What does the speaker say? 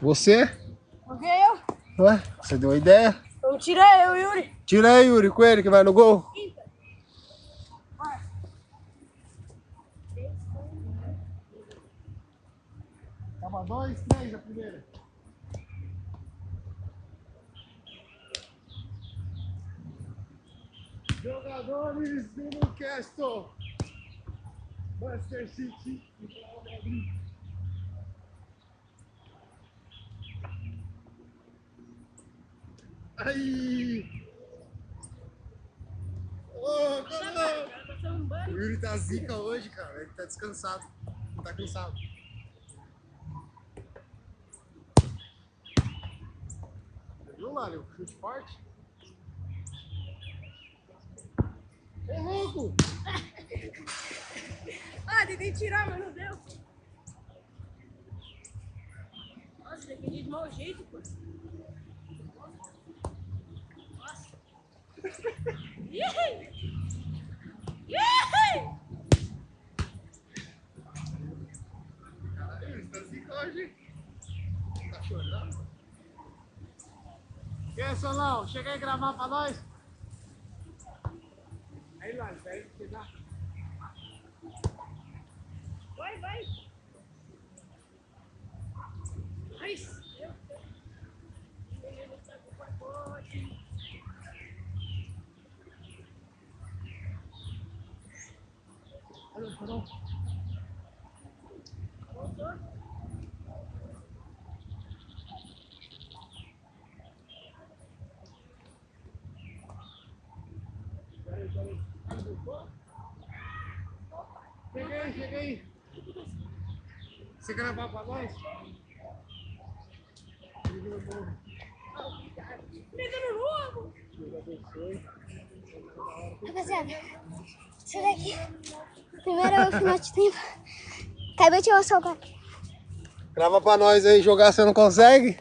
Você? Porque eu. Ué, você deu a ideia? Eu tirei eu, Yuri. Tira aí, Yuri, com ele que vai no gol. Tava dois, três a primeira. Jogadores do Newcastle. Manchester City e Real Madrid. Aí! Ô, caramba! O Yuri tá zica hoje, cara. Ele tá descansado. Não tá cansado. Viu, Lário? Chute forte. Ô, louco! Ah, tentei tirar, mas não deu. Nossa, defendi de mau jeito, pô. Nossa. Ih! Ih! Caralho, Yuri tá zica hoje. Tá chorando? E aí, Solão? Chega aí gravar pra nós? Aí, Lário, daí você dá. Vai, vai. Ai, meu Deus. Ele tá com o pacote. Olha, parou. Voltou. Chega aí. Você gravar pra nós? Pegando novo. Rapaziada, isso daqui. Primeiro final de tempo. Acabei de mostrar o gol. Grava pra nós aí, jogar você não consegue?